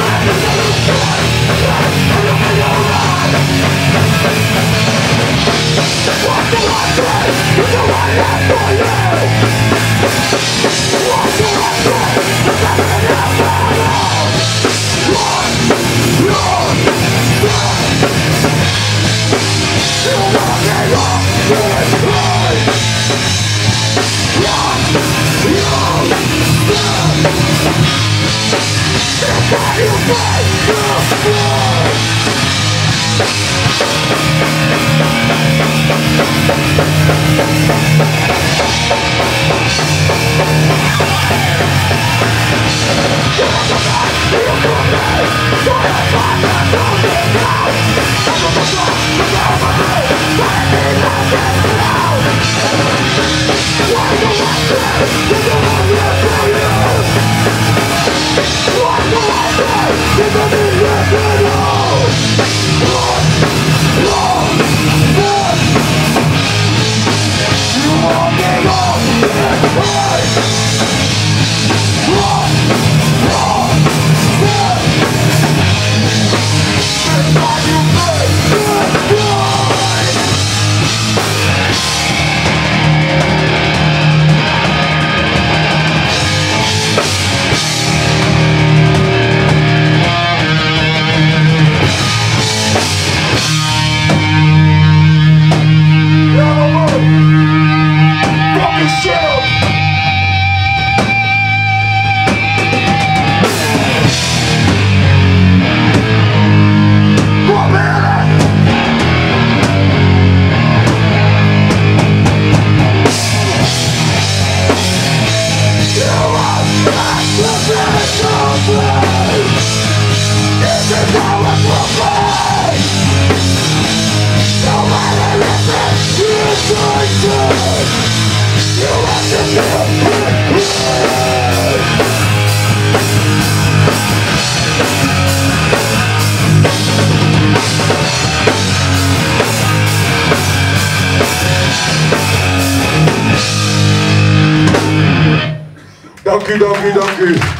Dank u, dank Danke, danke, danke.